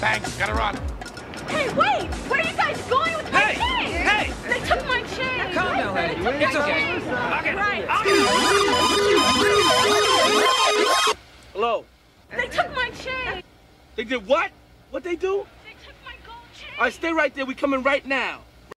Thanks, gotta run. Hey, wait! Where are you guys going with my Hey! chain? Hey! They took my chain. Calm down, lady. It's okay. I'll get it. Right. I'll get it. Hello. They took my chain. They did what? What they do? They took my gold chain. All right, stay right there. We coming right now.